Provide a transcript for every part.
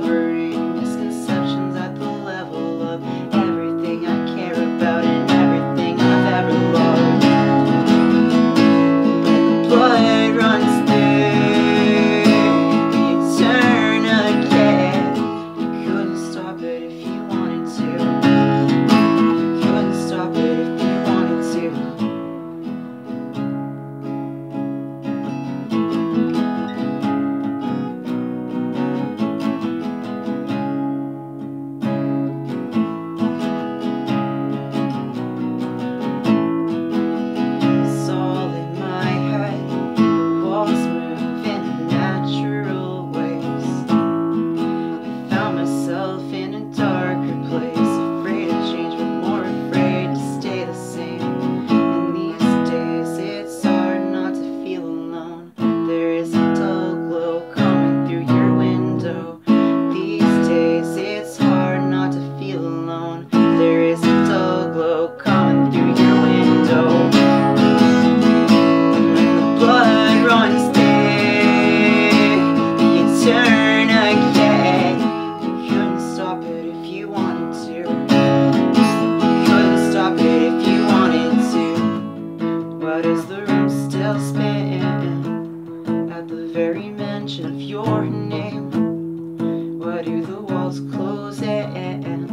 misconceptions at the level of everything I care about and everything I've ever loved. But at the very mention of your name. Why do the walls close in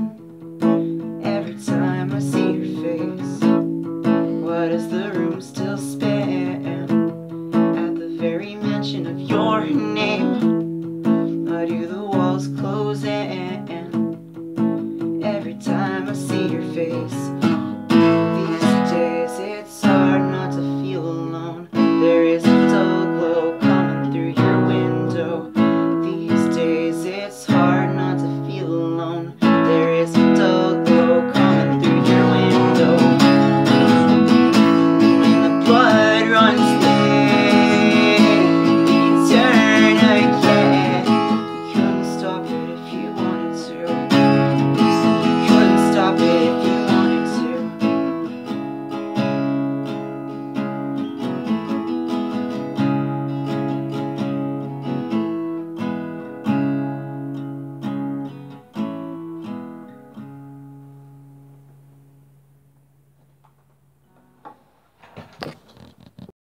every time I see your face? Why does the room still spin at the very mention of your name? Why do the walls close in?